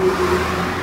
Música